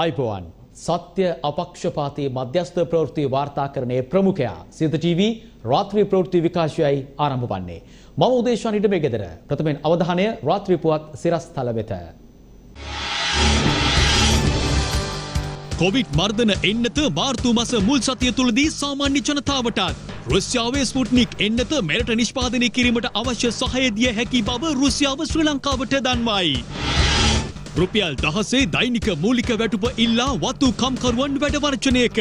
අයිබෝවන් සත්‍ය අපක්ෂපාතී මධ්‍යස්ථ ප්‍රවෘත්ති වාර්තාකරණයේ ප්‍රමුඛයා සිත TV රාත්‍රී ප්‍රවෘත්ති විකාශයයි ආරම්භ වන්නේ. මම උදේශාන ඉඩමේ ගෙදර. ප්‍රථමයෙන් අවධානය රාත්‍රී පුවත් සිරස්තල වෙත. කොවිඩ් මර්ධන එන්නත මාර්තු මස මුල් සතිය තුළදී සාමාන්‍ය ජනතාවටත් රුසියාවේ ස්පුට්නික් එන්නත මෙරට නිෂ්පාදනය කිරීමට අවශ්‍ය සහය දිය හැකි බව රුසියාව ශ්‍රී ලංකාවට දන්වයි. රුපියල් දහසේ දෛනික මූලික වැටුප ඉල්ලා වතු කම්කරුවන් වැඩවර්ජනයක.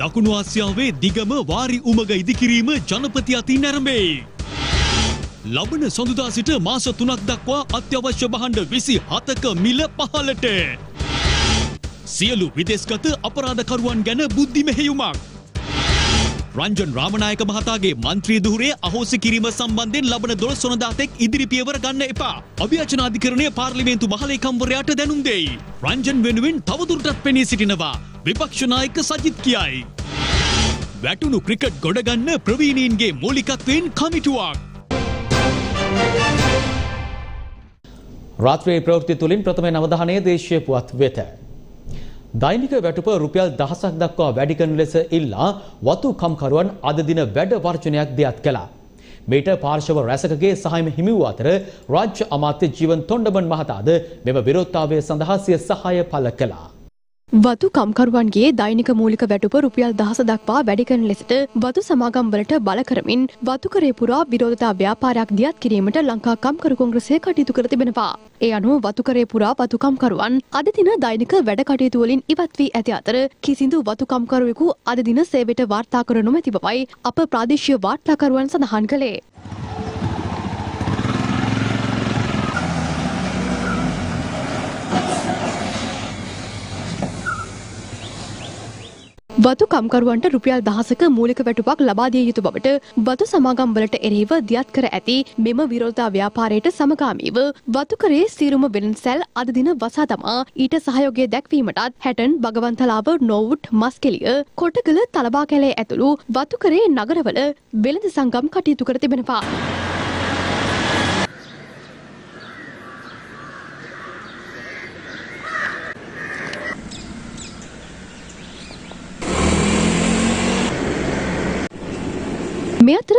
දකුණු ආසියාවේ දිගම වාරි උමග ඉදිකිරීම ජනපති අතින් නැරඹේ. ලබන සඳුදා සිට මාස තුනක් දක්වා අත්‍යවශ්‍ය බහන්ඩ විසි හතක මිල පහලට. සියලු විදෙස්ගත අපරාධකරුවන් ගැන බුද්ධි මෙහෙයුමක්. රංජන් රාමනායක මහතාගේ මන්ත්‍රී දුහරේ අහෝසි කිරීම සම්බන්ධයෙන් ලබන දොළොස් වනදාතෙක් ඉදිරි පියවර ගන්න එපා. අභියාචනාධිකරණය පාර්ලිමේන්තු මහලේකම්වරයාට දැනුම් දෙයි. රංජන් වෙනුවෙන් තවදුරටත් පෙනී සිටිනවා. විපක්ෂ නායක සජිත් කියයි. වැටුණු ක්‍රිකට් ගොඩගන්න ප්‍රවීණීන්ගේ මූලිකත්වයෙන් කමිටුවක්. රාත්‍රයේ ප්‍රවෘත්ති තුළින් ප්‍රථම අවධානය දේශීය පුවත් වෙත. දෛනික වැටුප රුපියල් දහසක් දක්වා වැඩි කරන ලෙස ඉල්ලා වතු කම්කරුවන් අද දින වැඩ වර්ජනයක් දියත් කළා. මේට පාර්ශව රැසකගේ සහයම හිමි වූ අතර රාජ්‍ය අමාත්‍ය ජීවන් තොණ්ඩමන් මහතාද මෙම විරෝධතාවය සඳහා සිය සහාය පළ කළා. වතු කම්කරුවන්ගේ දෛනික මූලික වැටුප රුපියල් දහස දක්වා වැඩි කරන ලෙසට වතු සමාගම් වලට බල කරමින් වතුකරේ පුරා විරෝධතා ව්‍යාපාරයක් දියත් කිරීමට ලංකා කම්කරු කොංග්‍රසය කටයුතු කර තිබෙනවා. ඒ අනුව වතුකරේ පුරා වතුකම්කරුවන් අද දින දෛනික වැඩ කටයුතු වලින් ඉවත් වී ඇති අතර කිසිදු වතුකම්කරුවෙකු අද දින සේවයට වාර්තා කර නොමැති බවයි අප ප්‍රාදේශීය වාර්තාකරුවන් සඳහන් කළේ. වතු කම්කරුවන්ට රුපියල් දහසක මූලික වැටුපක් ලබා දිය යුතු බවට වතු සමාගම් වලට එරෙහිව දියත් කර ඇති මෙම විරෝධතා ව්‍යාපාරයට සමගාමීව වතුකරේ සිරුම වෙළඳසැල් අද දින වසා දමා ඊට සහයෝගය දැක්වීමටත් හැටන් භගවන්තලාව නොවුට් මස්කෙලිය කොටගල තලබා කැලේ ඇතුළු වතුකරේ නගරවල වෙළඳ සංගම් කටයුතු කර තිබෙනවා.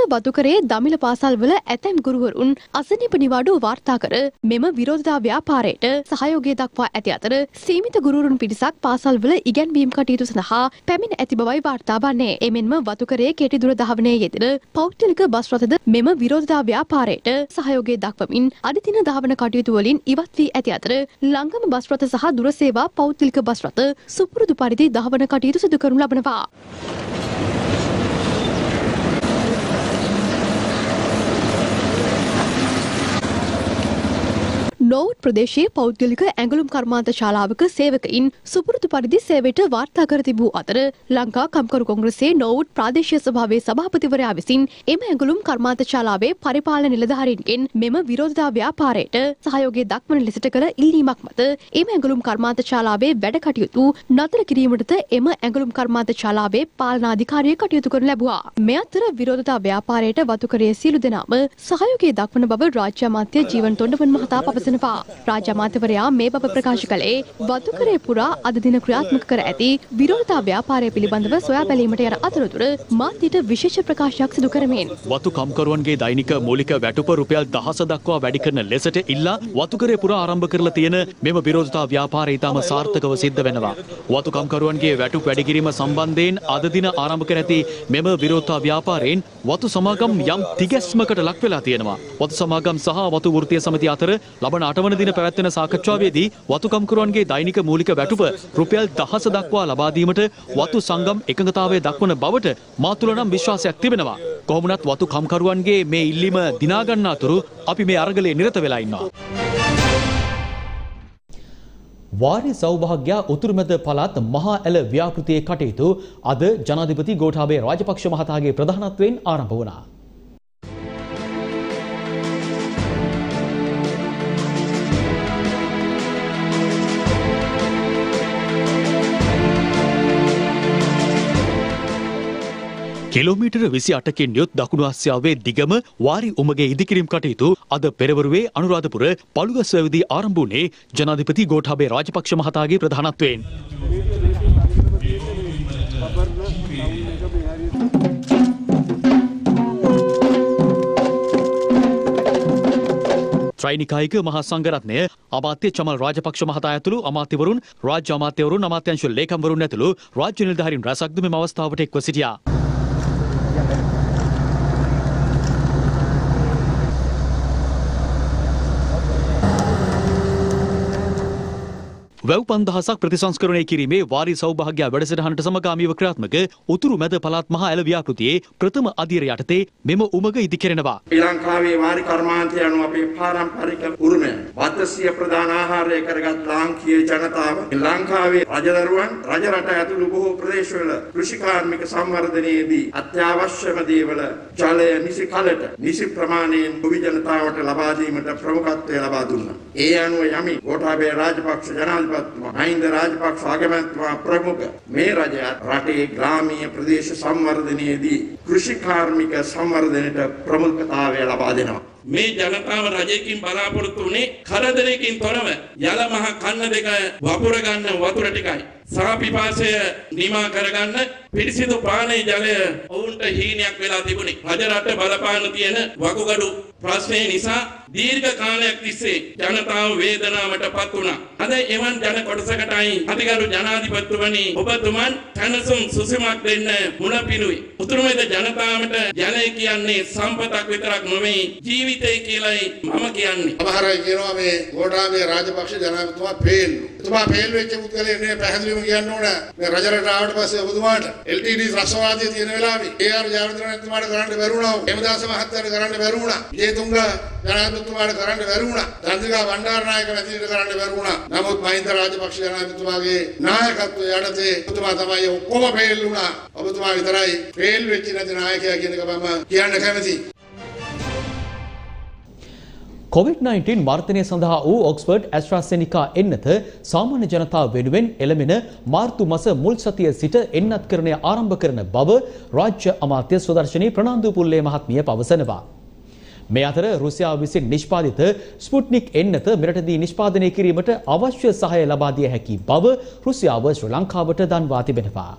මේ අතර වතුකරේ දමිල පාසල්වල ඇතැම් ගුරුවරුන් අසනීප නිවාඩු වාර්තා කර මෙම විරෝධතා ව්‍යාපාරයට සහයෝගය දක්වා ඇති අතර සීමිත ගුරුවරුන් පිරිසක් පාසල්වල ඉගැන්වීම් කටයුතු සඳහා පැමිණ ඇති බවයි වාර්තා වන්නේ. එමෙන්ම වතුකරේ කෙටි දුර ධාවනයේ යෙදෙන පෞද්ගලික බස් රථද මෙම විරෝධතා ව්‍යාපාරයට සහයෝගය දක්වමින් අදිදින ධාවන කටයුතු වලින් ඉවත් වී ඇති අතර ලංගම බස් රථ සහ දුර සේවා පෞද්ගලික බස් රථ සුපුරුදු පරිදි ධාවන කටයුතු සිදු කරනු ලබනවා. số නොවුට් ප්‍රදේශයේ පෞද්ගලික ඇඟලුම් කර්මාන්ත ශාලාවක සේවකයින් සුපුරුදු පරිදි සේවයට වාර්තා කර තිබූ අතර ලංකා කම්කරු කොංග්‍රසයේ නොවුට් ප්‍රාදේශීය සභාවේ සභාපතිවරයා විසින් එම ඇඟලුම් කර්මාන්ත ශාලාවේ පරිපාලන නිලධාරීන්ගෙන් මෙම විරෝධතා ව්‍යාපාරයට සහයෝගය දක්වන ලෙසට කළ ඉල්ලීමක් මත එම ඇඟලුම් කර්මාන්ත ශාලාවේ වැඩ කටයුතු නතර කිරීමටද එම ඇඟලුම් කර්මාන්ත ශාලාවේ පාලනාධිකාරිය කටයුතු කරන ලැබුවා. මේ අතර විරෝධතා ව්‍යාපාරයට වතුකරයේ සියලු දෙනාම සහයෝගය දක්වන බව රාජ්‍ය අමාත්‍ය ජීවන් තොණ්ඩමන් මහතා පවසනවා. වෙනවා. රාජ්‍ය අමාත්‍යවරයා මේ බව ප්‍රකාශ කළේ වතුකරේ පුරා අද දින ක්‍රියාත්මක කර ඇති විරෝධතා ව්‍යාපාරය පිළිබඳව සොයා බැලීමට යන අතරතුර මාධ්‍යට විශේෂ ප්‍රකාශයක් සිදු කරමින් වතු කම්කරුවන්ගේ දෛනික මූලික වැටුප රුපියල් දහස දක්වා වැඩි කරන ලෙසට ඉල්ලා වතුකරේ පුරා ආරම්භ කරලා තියෙන මෙම විරෝධතා ව්‍යාපාරය ඉතාම සාර්ථකව සිද්ධ වෙනවා. වතු කම්කරුවන්ගේ වැටුප් වැඩි කිරීම සම්බන්ධයෙන් අද දින ආරම්භ කර ඇති මෙම විරෝධතා ව්‍යාපාරයෙන් වතු සමාගම් යම් තිගැස්මකට ලක් වෙලා තියෙනවා. වතු සමාගම් සහ වතු වෘත්තීය සමිතිය අතර ලබන අටවන දින පැවැත්වෙන සාකච්ඡාවේදී වතුකම්කරුවන්ගේ දෛනික මූලික වැටුප රුපියල් දහස දක්වා ලබා දීමට වතු සංගම් එකඟතාවය දක්වන බවට මා තුළ නම් විශ්වාසයක් තිබෙනවා. කොහොමුණත් වතු කම්කරුවන්ගේ මේ ඉල්ලීම දිනාගන්නා තුරු අපි මේ අරගලේ නිරත වෙලා ඉන්නවා. වාරි සෞභාග්‍ය උතුරුමැද පළාත් මහා ඇල ව්‍යාපෘතියේ කටයුතු අද ජනාධිපති ගෝඨාභය රාජපක්ෂ මහතාගේ ප්‍රධානත්වයෙන් ආරම්භ වුණා. කිලෝමීටර විසි අටකින් යුත් දකුණු ආසියාවේ දිගම වාරි උමගේ ඉදිකිරීම් කටයුතු අද පෙරවරුවේ අනුරාධපුර පළුගස්වැවිදි ආරම්භ වුණේ ජනාධිපති ගෝඨාභය රාජපක්ෂ මහතාගේ ප්‍රධානත්වයෙන්. ත්‍රයිනිකායික මහා සංඝරත්නය අමාත්‍ය චමල් රාජපක්ෂ මහතා ඇතුළු අමාත්‍යවරුන් රාජ්‍ය අමාත්‍යවරුන් අමාත්‍යංශ ලේකම්වරුන් ඇතුළු රාජ්‍ය නිලධාරීන් රැසක්ද මෙම අවස්ථාවට එක්ව සිටියා. වැව් පන්දහසක් ප්‍රතිසංස්කරණය කිරීමේ වාරි සෞභාග්‍ය වැඩසටහනට සමගාමීව ක්‍රියාත්මක උතුරු මැද පළාත් මහා ඇල ව්‍යාපෘතියේ ප්‍රථම අධීර යටතේ මෙම උමග ඉදිකෙරෙනවා. ශ්‍රී ලංකාවේ වාරි කර්මාන්තය අනුව අපේ පාරම්පරික උරුමය බද්දසිය ප්‍රධාන ආහාරය කරගත් ලාංකීය ජනතාව ලංකාවේ රජදරුවන් රජරට ඇතුළු බොහෝ ප්‍රදේශවල කෘෂිකාර්මික සංවර්ධනයේදී අත්‍යවශ්‍යම දේවල ජලය නිසි කලට නිසි ප්‍රමාණයෙන් භූමි ජනතාවට ලබා දීමට ප්‍රමුඛත්වය ලබා දුන්නා. ඒ අනුව යමි ගෝඨාභය රාජපක්ෂ ජනාධිපති ජනාධිපතිතුමා මහින්ද රාජපක්ෂ අගමැතිතුමා ප්‍රමුඛ මේ රජයත් රටේ ග්‍රාමීය ප්‍රදේශ සංවර්ධනයේදී කෘෂි කාර්මික සංවර්ධනයට ප්‍රමුඛතාවය ලබා දෙනවා. මේ ජනතාව රජයකින් බලාපොරොත්තු වුණේ කරදරයකින් තොරව යල මහ කන්න දෙක වපුර ගන්න වතුර ටිකයි. සාපිපාසය නිමා කරගන්න පිරිසිදු පානීය ජලය ඔවුන්ට හීනයක් වෙලා තිබුණේ. රජරට බලපාන තියෙන වකුගඩු ප්‍රශ්නය නිසා දීර්ඝ කාලයක් තිස්සේ ජනතාව වේදනාවට පත් වුණා. අද එවන් ජන කොටසකටයි අතිගරු ජනාධිපතිතුමනි ඔබතුමන් තනසුම් සුසුමක් දෙන්න මුණ පිළුයි. උතුරුමෙද ජනතාවට ජලය කියන්නේ සම්පතක් විතරක් නෙවෙයි ජීවිතය කියලයි මම කියන්නේ. සමහර අය කියනවා මේ ගෝඨාභය රාජපක්ෂ ජනාධිපතිතුමා පේල්. එතුමා පේල් වෙච්ච පුද්ගලයෙක් නේ පැහැදිලිවම කියන්න ඕන. මේ රජරට ආවට පස්සේ ඔබතුමාට LTD රසවාදී තියෙන වෙලාවේ AR ජයවර්ධනතුමාට කරන්න බැරුණා. හේමදාස මහත්තයාට කරන්න බැරුණා. විජේතුංග ජනාධිපතිතුමාට කරන්න බැරුණා. චන්ද්‍රිකා බණ්ඩාරනායක මැතිණියට කරන්න බැරුණා. නමුත් මහින්ද රාජපක්ෂ ජනාධිපතිතුමාගේ නායකත්වය යටතේ ඔබතුමා තමයි ඔක්කොම පේල් වුණා. ඔබතුමා විතරයි පේල් වෙච්ච නැති නායකයා කියන එක මම කියන්න කැමතියි. COVID-19 වර්ධනය සඳහා වූ ඔක්ස්ෆර්ඩ් ඇස්ට්‍රාසෙනිකා එන්නත සාමාන්‍ය ජනතාව වෙනුවෙන් එළමෙන මාර්තු මස මුල් සතිය සිට එන්නත්කරණය ආරම්භ කරන බව රාජ්‍ය අමාත්‍ය ස්වදර්ශනී ප්‍රනාන්දු පුල්ලේ මහත්මිය පවසනවා. මේ අතර රුසියාව විසින් නිෂ්පාදිත ස්පුට්නික් එන්නත මෙරටදී නිෂ්පාදනය කිරීමට අවශ්‍ය සහාය ලබා දිය හැකි බව රුසියාව ශ්‍රී ලංකාවට දන්වා තිබෙනවා.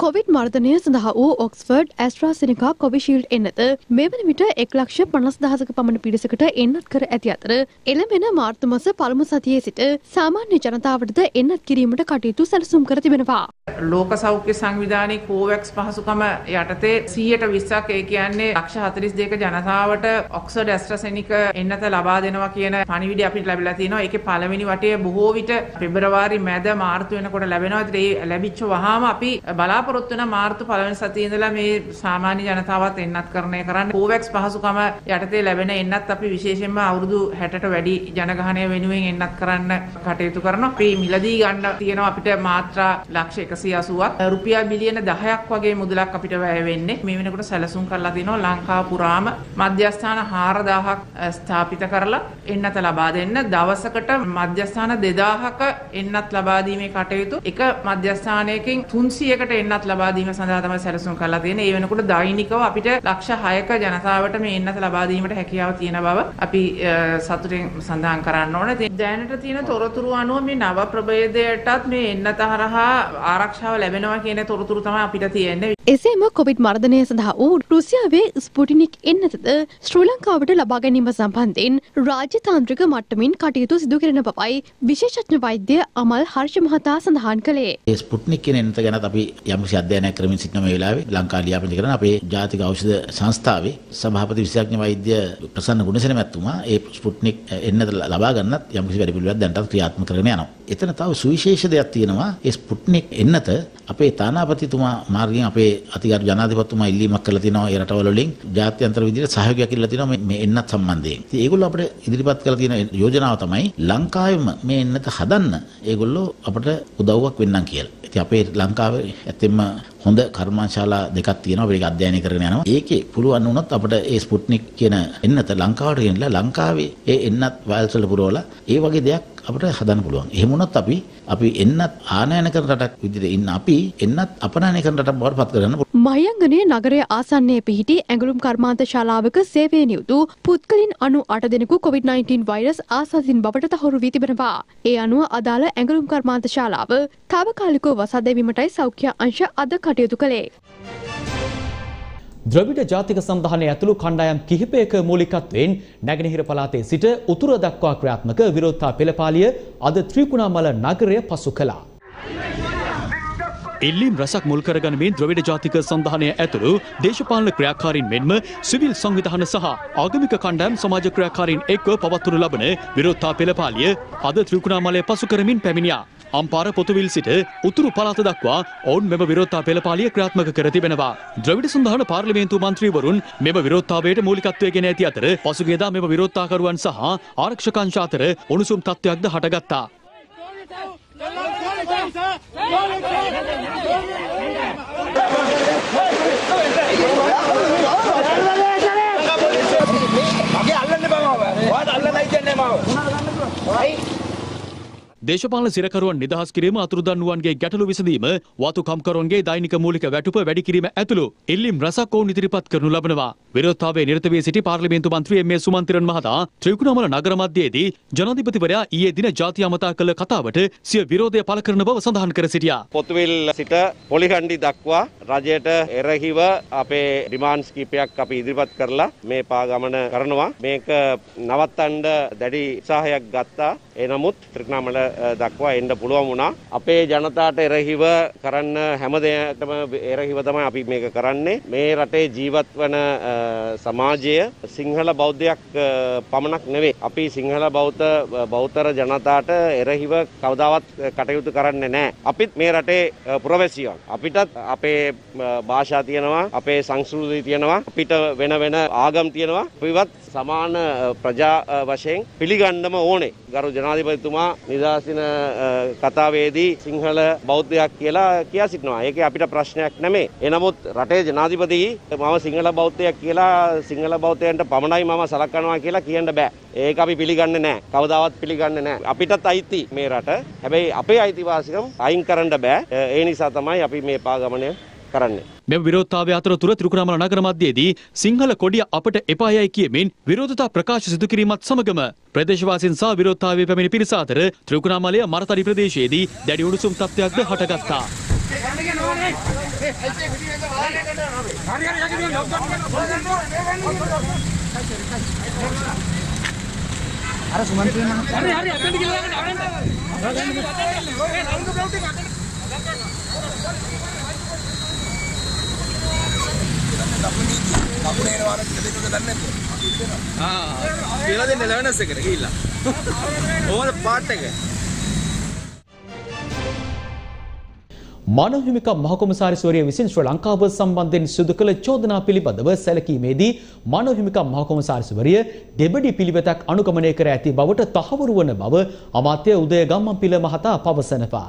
කොවිඩ් මර්ධනය සඳහා වූ ඔක්ස්ෆර්ඩ් ඇස්ට්‍රාසිනිකා කොවිශීල්ඩ් එන්නත මේ වන විට එක් ලක්ෂ පනස් දහසක පමණ පිරිසකට එන්නත් කර ඇති අතර එළමෙන මාර්තු මස පළමු සතියේ සිට සාමාන්‍ය ජනතාවටද එන්නත් කිරීමට කටයුතු සැලසුම් කර තිබෙනවා. ලෝක සෞඛ්‍ය සංවිධානයේ කෝවැක්ස් පහසුකම යටතේ 100ට 20ක් ඒ කියන්නේ ලක්ෂ 42ක ජනතාවට ඔක්ස්ෆර්ඩ් ඇස්ට්‍රාසෙනික එන්නත ලබා දෙනවා කියන පණිවිඩය අපිට ලැබිලා තිනවා. ඒකේ පළවෙනි වටය බොහෝ විට පෙබරවාරි මැද මාර්තු වෙනකොට ලැබෙනවා. ඒ ලැබිච්ච වහාම අපි බලා බලාපොරොත්තු වෙන මාර්තු පළවෙනි සතියේ ඉඳලා මේ සාමාන්‍ය ජනතාවත් එන්නත් කරණය කරන්න. කෝවැක්ස් පහසුකම යටතේ ලැබෙන එන්නත් අපි විශේෂයෙන්ම අවුරුදු 60ට වැඩි ජනගහනය වෙනුවෙන් එන්නත් කරන්න කටයුතු කරනවා. අපි මිලදී ගන්න තියෙනවා අපිට මාත්‍රා ලක්ෂ 180ක් රුපියල් බිලියන 10ක් වගේ මුදලක් අපිට වැය වෙන්නේ. මේ වෙනකොට සැලසුම් කරලා තිනවා ලංකාව පුරාම මධ්‍යස්ථාන 4000ක් ස්ථාපිත කරලා එන්නත ලබා දෙන්න. දවසකට මධ්‍යස්ථාන 2000ක එන්නත් ලබා දීමේ කටයුතු. එක මධ්‍යස්ථානයකින් 300කට එන්නත් එන්නත් ලබා දීම සඳහා තමයි සැලසුම් කරලා තියෙන්නේ. ඒ වෙනකොට දෛනිකව අපිට ලක්ෂ 6ක ජනතාවට මේ එන්නත ලබා දීමට හැකියාව තියෙන බව අපි සතුටින් සඳහන් කරන්න ඕනේ. දැනට තියෙන තොරතුරු අනුව මේ නව ප්‍රභේදයටත් මේ එන්නත හරහා ආරක්ෂාව ලැබෙනවා කියන තොරතුරු තමයි අපිට තියෙන්නේ. එසේම කොවිඩ් මර්ධනය සඳහා වූ රුසියාවේ ස්පුටිනික් එන්නතද ශ්‍රී ලංකාවට ලබා ගැනීම සම්බන්ධයෙන් රාජ්‍යතාන්ත්‍රික මට්ටමින් කටයුතු සිදු කරන බවයි විශේෂඥ වෛද්‍ය අමල් හර්ෂ මහතා සඳහන් කළේ. ස්පුට්නික් කියන එන්නත ගැනත් අපි යම්කිසි අධ්‍යයනයක් කරමින් සිටින මේ වෙලාවේ ලංකා ලියාපදිංචි කරන අපේ ජාතික ඖෂධ සංස්ථාවේ සභාපති විශේෂඥ වෛද්‍ය ප්‍රසන්න ගුණසේන මැතිතුමා ඒ ස්පුට්නික් එන්නත ලබා ගන්නත් යම්කිසි වැඩපිළිවෙලක් දැනටත් ක්‍රියාත්මක කරගෙන යනවා. එතන තව සුවිශේෂ දෙයක් තියෙනවා. ඒ ස්පුට්නික් එන්නත අපේ තානාපතිතුමා මාර්ගයෙන් අපේ අතිගරු ජනාධිපතිතුමා ඉල්ලීමක් කරලා තිනවා ඒ රටවල වලින් ජාත්‍යන්තර විදිහට සහයෝගයක් ඉල්ලලා තිනවා මේ එන්නත් සම්බන්ධයෙන්. ඉතින් ඒගොල්ලෝ අපිට ඉදිරිපත් කරලා තියෙන යෝජනාව තමයි ලංකාවෙම මේ එන්නත හදන්න ඒගොල්ලෝ අපට උදව්වක් වෙන්නම් කියලා. ඉතින් අපේ ලංකාවේ ඇත්තෙන්ම Fatima හොඳ කර්මාශාලා දෙකක් තියෙනවා ඒක අධ්‍යයනය කරගෙන යනවා. ඒකේ පුළුවන් වුණොත් අපිට ඒ ස්පුට්නික් කියන එන්නත ලංකාවට ගෙනලා ලංකාවේ ඒ එන්නත් වයල්ස් වල පුරවලා ඒ වගේ දෙයක් අපිට හදන්න පුළුවන්. එහෙම වුණොත් අපි අපි එන්නත් ආනයන කරන රටක් විදිහට ඉන්න අපි එන්නත් අපනයන කරන රටක් බවට පත් කරගන්න පුළුවන්. මහියංගනයේ නගරය ආසන්නයේ පිහිටි ඇඟලුම් කර්මාන්ත ශාලාවක සේවය නියුතු පුද්ගලින් අනු අට දෙනෙකු COVID-19 වෛරස් ආසාදින් බවට තහවුරු වී තිබෙනවා. ඒ අනුව අදාළ ඇඟලුම් කර්මාන්ත ශාලාව තාවකාලිකව වසා දැමීමටයි සෞඛ්‍ය අංශ අද කටයුතු කළේ. ද්‍රවිඩ ජාතික සන්ධානය ඇතුළු කණ්ඩායම් කිහිපයක මූලිකත්වයෙන් නැගෙනහිර පළාතේ සිට උතුර දක්වා ක්‍රියාත්මක විරෝධතා පෙළපාලිය අද ත්‍රිකුණාමල නගරය පසු කළා. එල්ලීම් රසක් මුල් කරගනිමින් ද්‍රවිඩ ජාතික සන්ධානය ඇතුළු දේශපාලන ක්‍රියාකාරීන් මෙන්ම සිවිල් සංවිධාන සහ ආගමික කණ්ඩෑම් සමාජ ක්‍රියාකාරීන් එක්ව පවත්වනු ලබන විරෝධතා පෙළපාලිය අද ත්‍රිකුණාමලය පසු කරමින් පැමිණියා. අම්පාර පොතුවිල් සිට උතුරු පළාත දක්වා ඔවුන් මෙම විරෝධතා පෙළපාලිය ක්‍රියාත්මක කර තිබෙනවා. ද්‍රවිඩ සඳහන පාර්ලිමේන්තු මන්ත්‍රීවරුන් මෙම විරෝධතාවයට මූලිකත්වය ගෙන ඇති අතර පසුගියදා මෙම විරෝධතාකරුවන් සහ ආරක්ෂකංශ අතර උණුසුම් තත්ත්වයක්ද හටගත්තා. දේශපාලන සිරකරුවන් නිදහස් කිරීම අතුරුදන්නුවන්ගේ ගැටලු විසඳීම වතු කම්කරුවන්ගේ දෛනික මූලික වැටුප වැඩි කිරීම ඇතුළු එල්ලීම් රසක් ඔවුන් ඉදිරිපත් කරනු ලබනවා. විරෝධතාවයේ නිරත වී සිටි පාර්ලිමේන්තු මන්ත්‍රී එම්.ඒ. සුමන්තිරන් මහතා ත්‍රිකුණාමල නගර මධ්‍යයේදී ජනාධිපතිවරයා ඊයේ දින ජාතිය අමතා කළ කතාවට සිය විරෝධය පළ කරන බව සඳහන් කර සිටියා. පොතුවිල් සිට පොලිකණ්ඩි දක්වා රජයට එරහිව අපේ ඩිමාන්ස් කීපයක් අපි ඉදිරිපත් කරලා මේ පාගමන කරනවා. මේක නවත්තන්ඩ දැඩි උත්සාහයක් ගත්තා. ඒ නමුත් ත්‍රිකුණාමල දක්වා එන්න පුළුවන් වුණා. අපේ ජනතාවට එරහිව කරන්න හැම දෙයකටම එරහිව තමයි අපි මේක කරන්නේ. මේ රටේ ජීවත් වන සමාජය සිංහල බෞද්ධයක් පමණක් නෙවෙයි. අපි සිංහල බෞද්ධ බෞද්ධර ජනතාවට එරහිව කවදාවත් කටයුතු කරන්නේ නැහැ. අපිත් මේ රටේ පුරවැසියන්. අපිටත් අපේ භාෂා තියෙනවා, අපේ සංස්කෘතිය තියෙනවා, අපිට වෙන වෙන ආගම් තියෙනවා. අපිවත් සමාන ප්‍රජා වශයෙන් පිළිගන්නම ඕනේ. ගරු ජනාධිපතිතුමා නිදහසින කතාවේදී සිංහල බෞද්ධයක් කියලා කියා සිටිනවා. ඒක අපිට ප්‍රශ්නයක් නෙමෙයි. එනමුත් රටේ ජනාධිපති මම සිංහල බෞද්ධයක් කියලා සිංහල බෞද්ධයන්ට පමණයි මම සලකනවා කියලා කියන්න බෑ. ඒක අපි පිළිගන්නේ නැහැ. කවදාවත් පිළිගන්නේ නැහැ. අපිටත් අයිති මේ රට. හැබැයි අපේ අයිතිවාසිකම් අයින් කරන්න බෑ. ඒ නිසා තමයි අපි මේ පාගමනය කරන්නේ. මෙම විරෝධතාවය අතරතුර ත්‍රිකුණාමල නගර මධ්‍යයේදී සිංහල කොඩිය අපට එපායයි කියමින් විරෝධතා ප්‍රකාශ සිදු කිරීමත් සමගම ප්‍රදේශවාසීන් සහ විරෝධතාවයේ පැමිණි පිරිස අතර ත්‍රිකුණාමලය මරතඩි ප්‍රදේශයේදී දැඩි උණුසුම් තත්ත්වයක්ද හටගත්තා. අර සුමන්ත්‍රී මහත්තයා හරි හරි අතට ගිහලා කියලා දෙන්න ලෙවනස් එකට ගිහිල්ලා. ඕන පාට් එක. මානව හිමිකම් මහකොමසාරිස්වරිය විසින් ශ්‍රී ලංකාව සම්බන්ධයෙන් සිදු කළ චෝදනා පිළිබඳව සැලකීමේදී මානව හිමිකම් මහකොමසාරිස්වරිය දෙබඩි පිළිවෙතක් අනුගමනය කර ඇති බවට තහවුරු වන බව අමාත්‍ය උදය ගම්මන්පිල මහතා පවසනවා.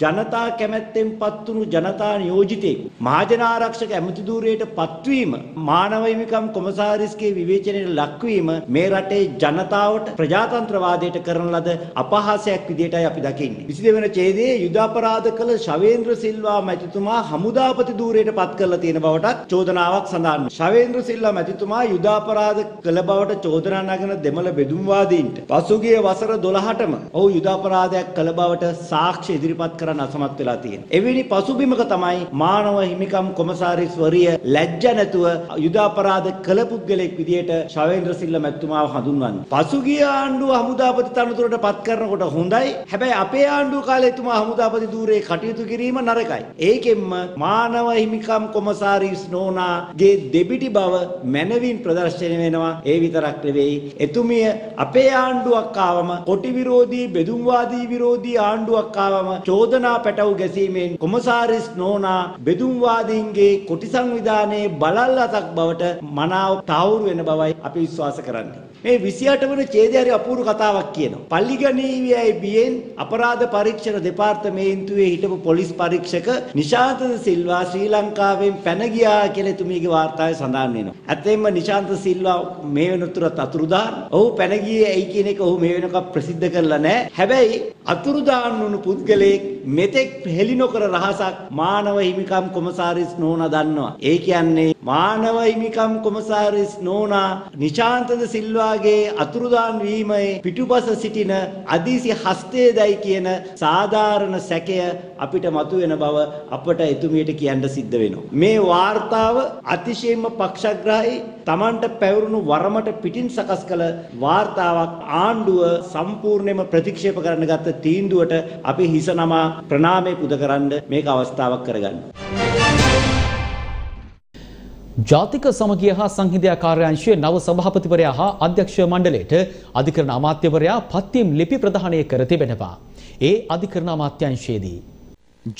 ජනතා කැමැත්තෙන් පත්වුණු ජනතා නියෝජිතයෙක් මහජන ආරක්ෂක ඇමති ධූරයට පත්වීම මානව හිමිකම් කොමසාරිස්ගේ විවේචනයට ලක්වීම මේ රටේ ජනතාවට ප්‍රජාතන්ත්‍රවාදයට කරන ලද අපහාසයක් විදියටයි අපි දකින්නේ. 22 වෙනි ඡේදයේ යුද අපරාධ කළ ශවේන්ද්‍ර සිල්වා මැතිතුමා හමුදාපති ධූරයට පත් කරලා තියෙන බවටත් චෝදනාවක් සඳහන් වෙනවා. ශවේන්ද්‍ර සිල්වා මැතිතුමා යුද අපරාධ කළ බවට චෝදනා නගන දෙමළ බෙදුම්වාදීන්ට පසුගිය වසර 12ටම ඔහු යුද අපරාධයක් කළ බවට සාක්ෂි ඉදිරිපත් කර කරන්න අසමත් වෙලා තියෙනවා. එවැනි පසුබිමක තමයි මානව හිමිකම් කොමසාරිස්වරිය ලැජ්ජ නැතුව යුද අපරාධ කළ පුද්ගලෙක් විදියට ශවේන්ද්‍ර සිල්ල මැතිතුමාව හඳුන්වන්නේ. පසුගිය ආණ්ඩුව හමුදාපති තනතුරට පත් කරනකොට හොඳයි. හැබැයි අපේ ආණ්ඩුව කාලේ එතුමා හමුදාපති ධූරයේ කටයුතු කිරීම නරකයි. ඒකෙන්ම මානව හිමිකම් කොමසාරිස් නෝනාගේ දෙබිඩි බව මැනවින් ප්‍රදර්ශනය වෙනවා. ඒ විතරක් නෙවෙයි. එතුමිය අපේ ආණ්ඩුවක් ආවම කොටි විරෝධී බෙදුම්වාදී විරෝධී ආණ්ඩුවක් ආවම චෝදනා චෝදනා පැටව් ගැසීමෙන් කොමසාරිස් නෝනා බෙදුම්වාදීන්ගේ කොටි සංවිධානයේ බලල් අතක් බවට මනාව තහවුරු වෙන බවයි අපි විශ්වාස කරන්නේ. මේ 28 වන ඡේදයේ හරි අපූර්ව කතාවක් කියනවා. පල්ලිගනීවියයි බියෙන් අපරාධ පරීක්ෂණ දෙපාර්තමේන්තුවේ හිටපු පොලිස් පරීක්ෂක නිශාන්ත සිල්වා ශ්‍රී ලංකාවෙන් පැන ගියා කියලා එතුමියගේ වාර්තාවේ සඳහන් වෙනවා. ඇත්තෙන්ම නිශාන්ත සිල්වා මේ වෙනතුරත් අතුරුදාන්. ඔහු පැන ගියේ ඇයි කියන එක ඔහු මේ වෙනකම් ප්‍රසිද්ධ කරලා නැහැ. හැබැයි අතුරුදාන් වුණු පුද්ගලයෙක් මෙතෙක් හෙළි නොකර රහසක් මානව හිමිකම් කොමසාරිස් නෝනා දන්නවා. ඒ කියන්නේ මානව හිමිකම් කොමසාරිස් නෝනා නිශාන්තද සිල්වාගේ අතුරුදාන් වීමේ පිටුපස සිටින අදීසි හස්තයේදයි කියන සාධාරණ සැකය අපිට මතුවෙන බව අපට එතුමියට කියන්න සිද්ධ වෙනවා. මේ වාර්තාව අතිශයින්ම පක්ෂග්‍රාහී Tamanට පැවරුණු වරමට පිටින් සකස් කළ වාර්තාවක් ආණ්ඩුව සම්පූර්ණයෙන්ම ප්‍රතික්ෂේප කරන්න ගත්ත තීන්දුවට අපි හිස නමා ප්‍රණාමය පුද කරන්න මේක අවස්ථාවක් කරගන්නවා. ජාතික සමගිය හා සංහිඳයා කාර්යාංශයේ නව සභාපතිවරයා හා අධ්‍යක්ෂ මණ්ඩලයට අධිකරණ අමාත්‍යවරයා පත්වීම් ලිපි ප්‍රදානය කර තිබෙනවා. ඒ අධිකරණ අමාත්‍යංශයේදී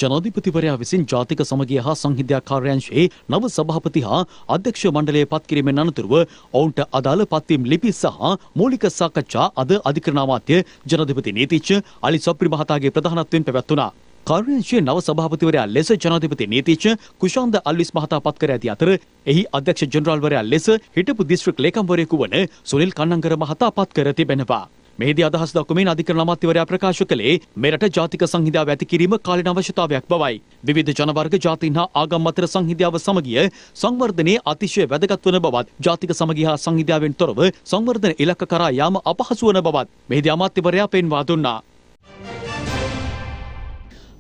ජනාධිපතිවරයා විසින් ජාතික සමගිය හා සංහිඳයා කාර්යාංශයේ නව සභාපති හා අධ්‍යක්ෂ මණ්ඩලය පත් කිරීමෙන් අනතුරුව ඔවුන්ට අදාළ පත්වීම් ලිපි සහ මූලික සාකච්ඡා අද අධිකරණ අමාත්‍ය ජනාධිපති නීතිච්ච අලි සොප්‍රි මහතාගේ ප්‍රධානත්වයෙන් පැවැත්වුණා. කාර්යංශයේ නව සභාපතිවරයා ලෙස ජනාධිපති නීතිච්ච කුෂාන්ද අල්විස් මහතා පත් කර ඇති අතර එහි අධ්‍යක්ෂ ජනරාල්වරයා ලෙස හිටපු දිස්ත්‍රික් ලේකම්වරයෙකු වන සුනිල් කන්නංගර මහතා පත් කර තිබෙනවා. මෙහිදී අදහස් දක්වමින් අධිකරණ අමාත්‍යවරයා ප්‍රකාශ කළේ මෙරට ජාතික සංහිඳාව ඇති කිරීම කාලීන අවශ්‍යතාවයක් බවයි. විවිධ ජනවර්ග ජාතීන් හා ආගම් අතර සංහිඳාව සමගිය සංවර්ධනයේ අතිශය වැදගත් වන බවත් ජාතික සමගිය හා සංහිඳාවෙන් තොරව සංවර්ධන ඉලක්ක කරා යාම අපහසු වන බවත් මෙහිදී අමාත්‍යවරයා පෙන්වා දුන්නා.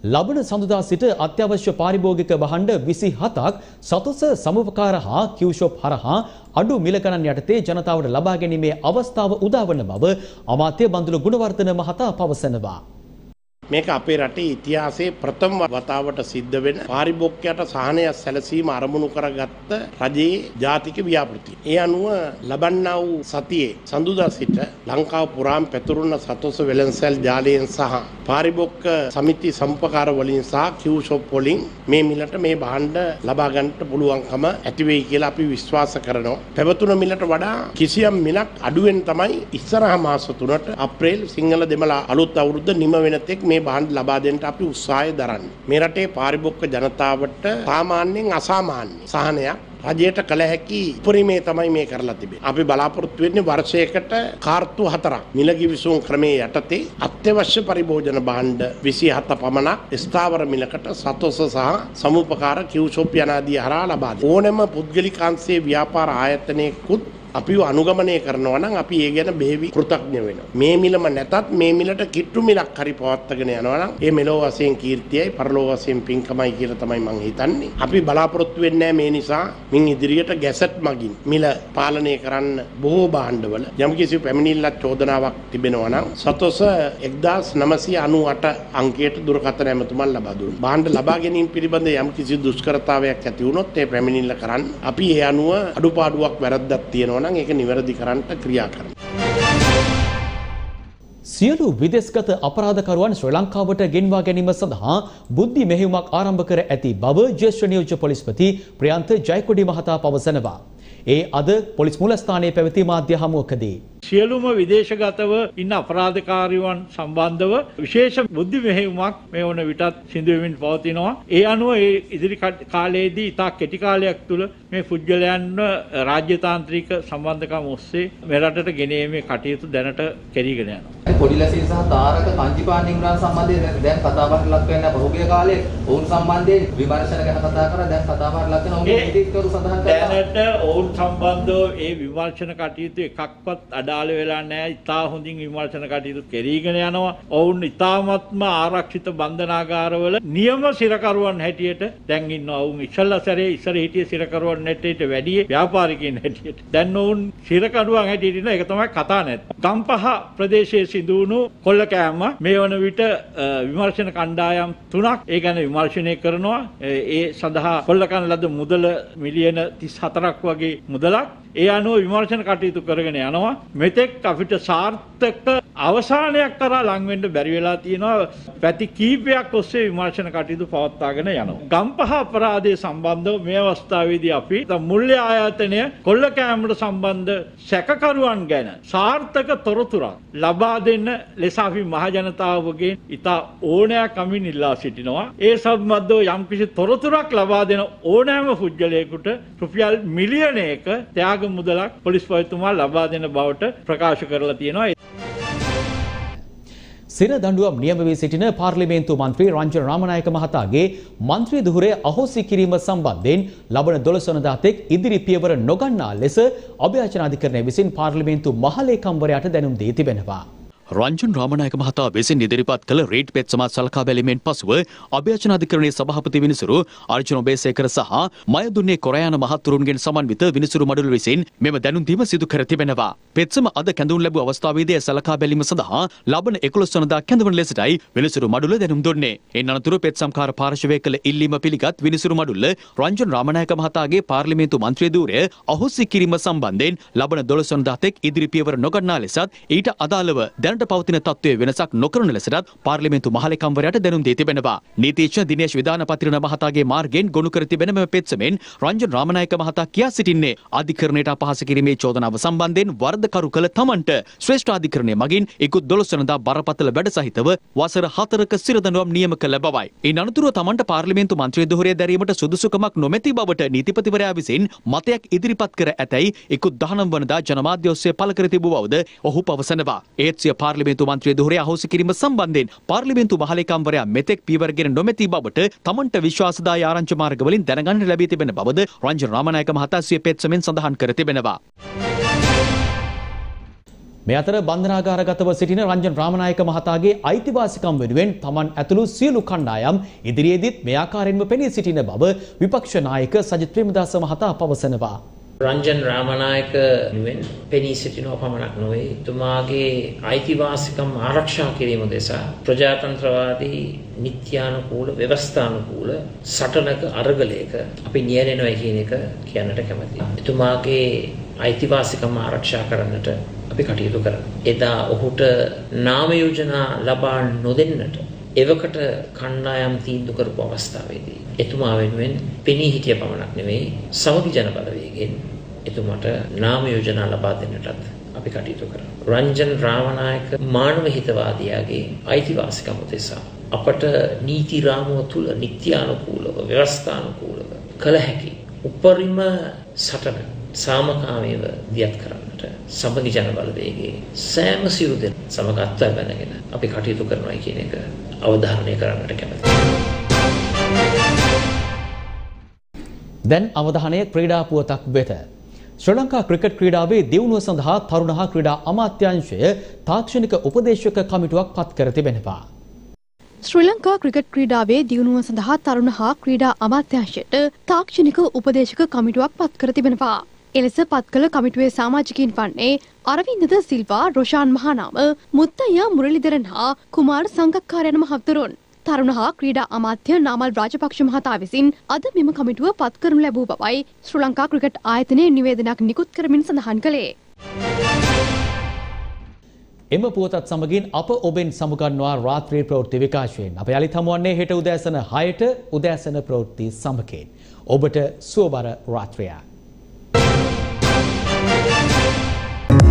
ලබන සඳුදා සිට අත්‍යවශ්‍ය පාරිභෝගික භාණ්ඩ විසි හතක් සතුස සමුපකාර හා කිව්ෂොප් හරහා අඩු මිල ගණන් යටතේ ජනතාවට ලබා ගැනීමේ අවස්ථාව උදාවන බව අමාත්‍ය බඳුල ගුණවර්ධන මහතා පවසනවා. මේක අපේ රටේ ඉතිහාසයේ ප්‍රථම වතාවට සිද්ධ වෙන පාරිභෝග්‍යයට සහනයක් සැලසීම අරමුණු කරගත්ත රජයේ ජාතික ව්‍යාපෘතිය. ඒ අනුව ලබන්නා වූ සතියේ සඳුදා සිට ලංකාව පුරාම පැතුරුණ සතොස වෙළඳසැල් ජාලයෙන් සහ පාරිභෝග්‍ය සමිති සම්පකාර වලින් සහ කිව් ෂොප් වලින් මේ මිලට මේ භාණ්ඩ ලබා ගන්නට පුළුවන්කම ඇති වෙයි කියලා අපි විශ්වාස කරනවා. පැවතුන මිලට වඩා කිසියම් මිලක් අඩුවෙන් තමයි ඉස්සරහ මාස තුනට අප්‍රේල් සිංහල දෙමළ අලුත් අවුරුද්ද නිම වෙන තෙක් මේ බාණ්ඩ ලබා දෙන්නට අපි උත්සාහය දරන්නේ. මේ රටේ පාරිභෝගික ජනතාවට සාමාන්‍යයෙන් අසාමාන්‍ය සහනයක් රජයට කළ හැකි උපරිමේ තමයි මේ කරලා තිබෙන්නේ. අපි බලාපොරොත්තු වෙන්නේ වර්ෂයකට කාර්තු හතරක් මිල ගිවිසුම් ක්‍රමයේ යටතේ අත්‍යවශ්‍ය පරිභෝජන භාණ්ඩ 27 පමණක් ස්ථාවර මිලකට සතොස සහ සමුපකාර කිව්ෂොප් යනාදී හරහා ලබා දෙනවා. ඕනෑම පුද්ගලිකාංශයේ ව්‍යාපාර ආයතනයකුත් අපිව අනුගමනය කරනවා නම් අපි ඒ ගැන බෙහෙවි කෘතඥ වෙනවා. මේ මිලම නැතත් මේ මිලට කිට්ටු මිලක් හරි පවත්වාගෙන යනවා නම් ඒ මෙලෝ වශයෙන් කීර්තියයි පරලෝ වශයෙන් පින්කමයි කියලා තමයි මම හිතන්නේ. අපි බලාපොරොත්තු වෙන්නේ මේ නිසා මින් ඉදිරියට ගැසට් මගින් මිල පාලනය කරන්න බොහෝ භාණ්ඩවල යම්කිසි පැමිණිල්ලක් චෝදනාවක් තිබෙනවා නම් සතොස 1998 අංකයට දුරකථන ඇමතුමක් ලබා දුන්නා. භාණ්ඩ ලබා ගැනීම පිළිබඳ යම්කිසි දුෂ්කරතාවයක් ඇති වුණොත් ඒ පැමිණිල්ල කරන්න අපි ඒ අනුව අඩුපාඩුවක් වැරද්දක් තියෙනවා නම් ඒක නිවැරදි කරන්නට ක්‍රියා කරනවා. සියලු විදෙස්ගත අපරාධකරුවන් ශ්‍රී ලංකාවට ගෙන්වා ගැනීම සඳහා බුද්ධි මෙහෙයුමක් ආරම්භ කර ඇති බව ජ්‍යෙෂ්ඨ නියෝජ්‍ය පොලිස්පති ප්‍රියන්ත ජයකොඩි මහතා පවසනවා. ඒ අද පොලිස් මුලස්ථානයේ පැවති මාධ්‍ය හමුවකදී. සියලුම විදේශගතව ඉන්න අපරාධකාරීවන් සම්බන්ධව විශේෂ බුද්ධි මෙහෙයුමක් මේ වන විටත් සිදුවමින් පවතිනවා. ඒ අනුව ඒ ඉදිරි කාලයේදී ඉතා කෙටි කාලයක් තුළ මේ පුද්ගලයන්ව රාජ්‍යතාන්ත්‍රික සම්බන්ධකම් ඔස්සේ මෙරටට ගෙනීමේ කටයුතු දැනට කෙරීගෙන යනවා. පොඩිලසිල් සහ තාරක කංචිපාන ඉම්රාන් සම්බන්ධයෙන් දැන් කතාබහට ලක් වෙන පහුගිය කාලේ ඔවුන් සම්බන්ධයෙන් විමර්ශන ගැන කතා කරා දැන් කතාබහට ලක් වෙන ඔවුන්ගේ නීතිඥවරු සඳහන් කරා දැනට ඔවුන් සම්බන්ධව ඒ විමර්ශන කටයුතු එකක්වත් අඩාල වෙලා නැහැ. ඉතා හොඳින් විමර්ශන කටයුතු කෙරීගෙන යනවා. ඔවුන් ඉතාමත්ම ආරක්ෂිත බන්ධනාගාරවල නියම සිරකරුවන් හැටියට දැන් ඉන්නවා. ඔවුන් ඉස්සල්ලා සැරේ ඉස්සර හිටිය සිරකරුවන් හැටියට වැඩි ව්‍යාපාරිකයන් හැටියට. දැන් ඔවුන් සිරකරුවන් හැටියට ඉන්න ඒක තමයි කතා නැත්. ගම්පහ ප්‍රදේශයේ සිදු වුණු කොල්ල කෑම මේ වන විට විමර්ශන කණ්ඩායම් තුනක් ඒ ගැන විමර්ශනය කරනවා. ඒ සඳහා කොල්ලකන් ලද මුදල මිලියන 34ක් වගේ මුදලක් ඒ අනුව විමර්ශන කටයුතු කරගෙන යනවා. මෙතෙක් අපිට සාර්ථක අවසානයක් කරා ලං වෙන්න බැරි වෙලා තියෙනවා පැති කීපයක් ඔස්සේ විමර්ශන කටයුතු පවත්වාගෙන යනවා. ගම්පහ අපරාධය සම්බන්ධව මේ අවස්ථාවේදී අපි මුල්‍ය ආයතනය කොල්ල කෑමට සම්බන්ධ සැකකරුවන් ගැන සාර්ථක තොරතුරක් ලබා දෙන්න ලෙස අපි මහජනතාවගේ ඉතා ඕනෑකමින් ඉල්ලා සිටිනවා. ඒ සම්බන්ධව යම්කිසි තොරතුරක් ලබා දෙන ඕනෑම පුද්ගලයෙකුට රුපියල් මිලියනයක ත්‍යාග මුදලක් පොලිස් පොලිතුමා ලබා දෙන බවට ප්‍රකාශ කරලා තියෙනවා. සිර දඬුවම් නියම වී සිටින පාර්ලිමේන්තු මන්ත්‍රී රංජන රාමනායක මහතාගේ මන්ත්‍රී දුහුරේ අහෝසි කිරීම සම්බන්ධයෙන් ලබන 12 වනදා තෙක් ඉදිරි පියවර නොගන්නා ලෙස අභ්‍යාචන අධිකරණය විසින් පාර්ලිමේන්තු මහලේකම්වරයාට දැනුම් දී තිබෙනවා. රංජන් රාමනායක මහතා විසින් ඉදිරිපත් කළ රේට් පෙත් සමත් සලකා බැලීමෙන් පසුව අභ්‍යාචන අධිකරණයේ සභාපති විනිසුරු අර්ජුන ඔබේසේකර සහ මයදුන්නේ කොරයාන මහතුරුන්ගෙන් සමන්විත විනිසුරු මඩුල විසින් මෙම දැනුම් දීම සිදු කර තිබෙනවා. පෙත්සම අද කැඳවුම් ලැබූ අවස්ථාවේදී සලකා බැලීම සඳහා ලබන 11 වනදා කැඳවන ලෙසටයි විනිසුරු මඩුල දැනුම් දුන්නේ. එන් අනතුරු පෙත්සම්කාර පාර්ශවය කළ ඉල්ලීම පිළිගත් විනිසුරු මඩුල්ල රංජන් රාමනායක මහතාගේ පාර්ලිමේන්තු මන්ත්‍රී ධූරය අහෝසි කිරීම සම්බන්ධයෙන් ලබන 12 වනදා තෙක් ඉදිරි පියවර නොගන්නා ලෙසත් ඊට අදාළව දැනට දැනට පවතින තත්ත්වයේ වෙනසක් නොකරන ලෙසටත් පාර්ලිමේන්තු මහලේකම්වරයාට දැනුම් දී තිබෙනවා. නීතිඥ දිනේෂ් විධානපතිරණ මහතාගේ මාර්ගයෙන් ගොනු කර තිබෙන මෙම පෙත්සමෙන් රංජන් රාමනායක මහතා කියා සිටින්නේ අධිකරණයට අපහාස කිරීමේ චෝදනාව සම්බන්ධයෙන් වරදකරු කළ තමන්ට ශ්‍රේෂ්ඨ අධිකරණය මගින් ඉකුත් 12 වෙනිදා බරපතල වැඩ සහිතව වසර 4ක සිරදඬුවම් නියම කළ බවයි. ඉන් අනතුරුව තමන්ට පාර්ලිමේන්තු මන්ත්‍රී දුහරේ දැරීමට සුදුසුකමක් නොමැති බවට නීතිපතිවරයා විසින් මතයක් ඉදිරිපත් කර ඇතැයි ඉකුත් 19 වනදා ජනමාධ්‍ය ඔස්සේ පළ කර තිබූ බවද ඔහු පවසනවා. ඒත් සිය පාර්ලිමේන්තු මන්ත්‍රී දුහරේ අහෝසි කිරීම සම්බන්ධයෙන් පාර්ලිමේන්තු මහලේකම්වරයා මෙතෙක් පියවරගෙන නොමැති බවට තමන්ට විශ්වාසදායී ආරංචි මාර්ගවලින් දැනගන්න ලැබී තිබෙන බවද රංජන රාමනායක මහතා සිය පෙත්සමෙන් සඳහන් කර තිබෙනවා. මේ අතර බන්ධනාගාරගතව සිටින රංජන් රාමනායක මහතාගේ අයිතිවාසිකම් වෙනුවෙන් තමන් ඇතුළු සියලු කණ්ඩායම් ඉදිරියේදීත් මේ ආකාරයෙන්ම පෙනී සිටින බව විපක්ෂ නායක සජිත් ප්‍රේමදාස මහතා පවසනවා. රංජන් රාමනායක වෙන් පෙනී සිටිනව පමණක් නොවේ තුමාගේ අයිතිවාසිකම් ආරක්ෂා කිරීම දෙසා ප්‍රජාතන්ත්‍රවාදී නිත්‍යානුකූල ව්‍යවස්ථානුකූල සටනක අරගලයක අපි නියැලෙනවා කියන එක කියන්නට කැමතියි. එතුමාගේ අයිතිවාසිකම් ආරක්ෂා කරන්නට අපි කටයුතු කරනවා. එදා ඔහුට නාම යෝජනා ලබා නොදෙන්නට එවකට කණ්ඩායම් තීන්දුව කරපු අවස්ථාවේදී එතුමා වෙනුවෙන් පෙනී හිටිය පමණක් නෙවෙයි සමගි ජන බලවේගයෙන් එතුමාට නාම යෝජනා ලබා දෙන්නටත් අපි කටයුතු කරා. රංජන් රාමනායක මානව හිතවාදියාගේ අයිතිවාසිකම උදෙසා අපට නීති රාමුව තුල නිත්‍යානුකූලව ව්‍යවස්ථානුකූලව කළ හැකි උපරිම සටන සාමකාමීව දියත් කරන්නට සමගි ජන බලවේගයේ සෑම සියලු දෙන සමග අත්අඩංගුගෙන අපි කටයුතු කරනවා කියන එක අවධාරණය කරන්නට කැමතියි. දැන් අවධානය ක්‍රීඩා පුවතක් වෙත. ශ්‍රී ලංකා ක්‍රිකට් ක්‍රීඩාවේ දියුණුව සඳහා තරුණ හා ක්‍රීඩා අමාත්‍යාංශය තාක්ෂණික උපදේශක කමිටුවක් පත් කර තිබෙනවා. ශ්‍රී ලංකා ක්‍රිකට් ක්‍රීඩාවේ දියුණුව සඳහා තරුණ හා ක්‍රීඩා අමාත්‍යංශයට තාක්ෂණික උපදේශක කමිටුවක් පත් කර තිබෙනවා. එලෙස පත් කළ කමිටුවේ සමාජිකින් වන්නේ අරවින්දද සිල්වා රොෂාන් මහානාම මුත්තයියා මුරලිදරන් හා කුමාර් සංගක්කාරයන මහත්තුරුන්. තරුණ හා ක්‍රීඩා අමාත්‍ය නාමල් රාජපක්ෂ මහතා විසින් අද මෙම කමිටුව පත් කරනු ලැබූ බවයි ශ්‍රී ලංකා ක්‍රිකට් ආයතනයේ නිවේදනයක් නිකුත් කරමින් සඳහන් කළේ. එම පුවතත් සමගින් අප ඔබෙන් සමුගන්නවා රාත්‍රී ප්‍රවෘත්ති විකාශයෙන්. අප යළිත් හමුවන්නේ හෙට උදෑසන 6ට උදෑසන ප්‍රවෘත්ති සමකෙන්. ඔබට සුවබර රාත්‍රියක්.